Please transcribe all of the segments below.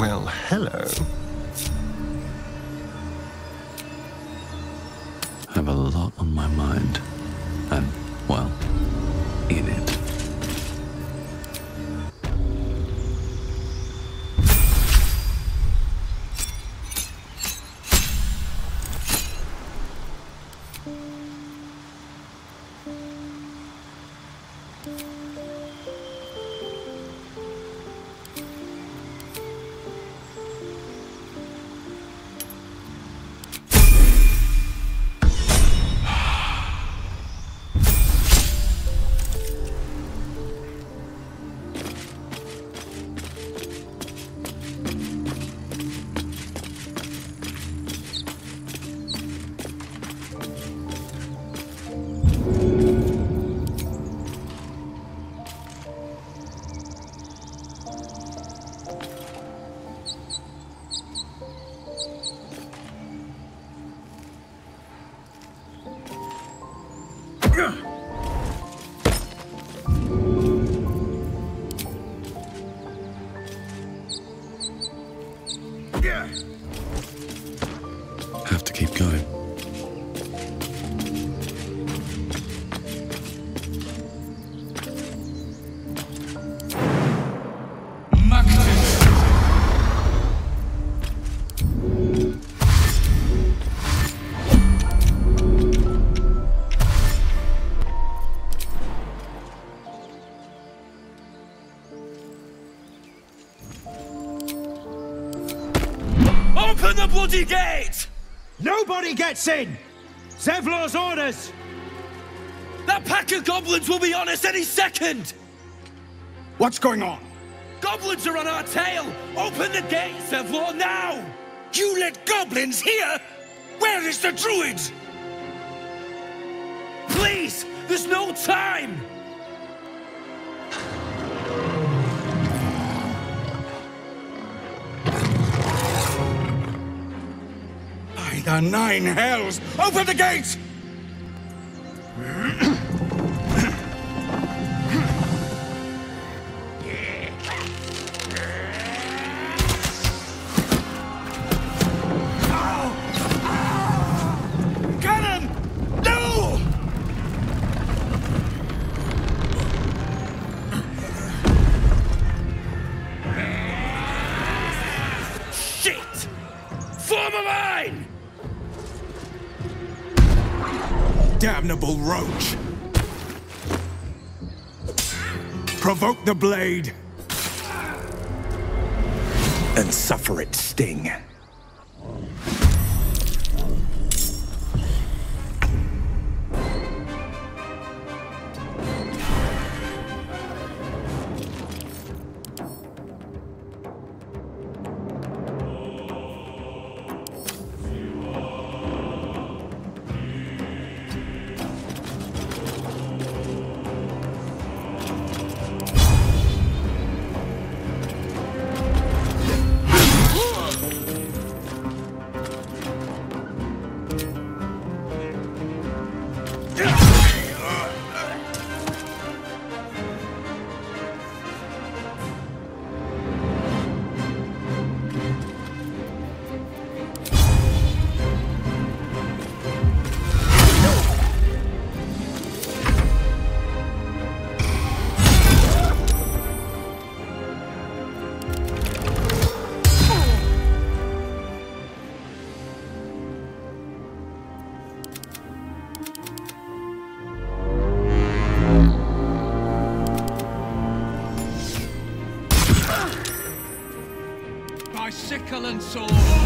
Well, hello. I have a lot on my mind. Have Bloody gate! Nobody gets in! Zevlor's orders! That pack of goblins will be on us any second! What's going on? Goblins are on our tail! Open the gate, Zevlor, now! You let goblins here? Where is the druid? Please! There's no time! The nine hells! Open the gates! Form a line! Damnable roach! Provoke the blade! And suffer its sting. And sword.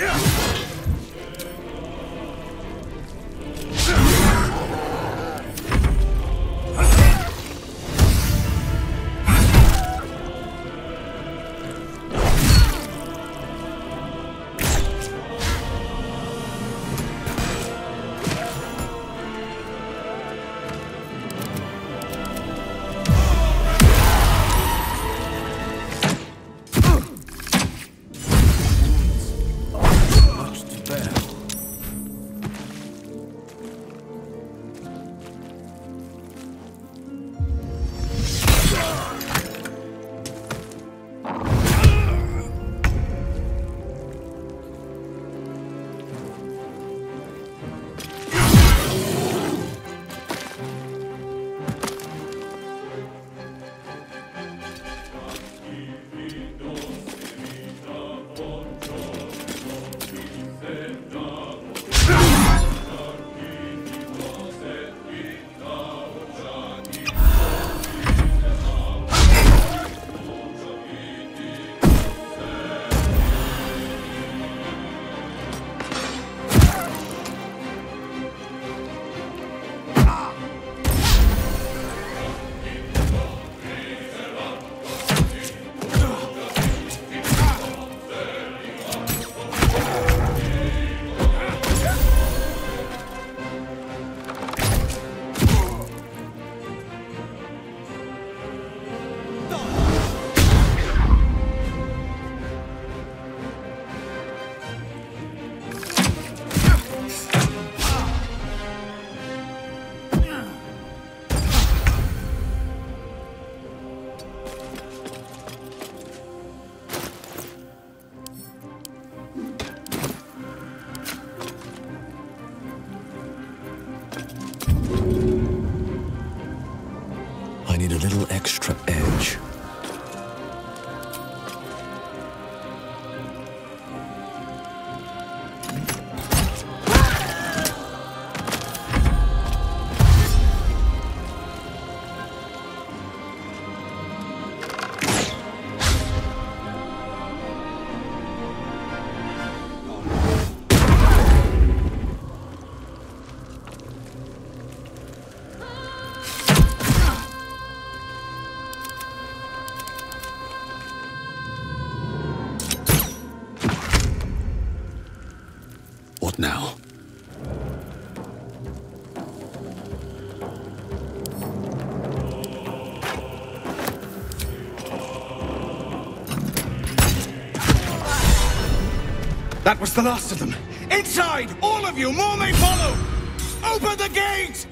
Yeah! Extra That was the last of them. Inside! All of you! More may follow! Open the gate!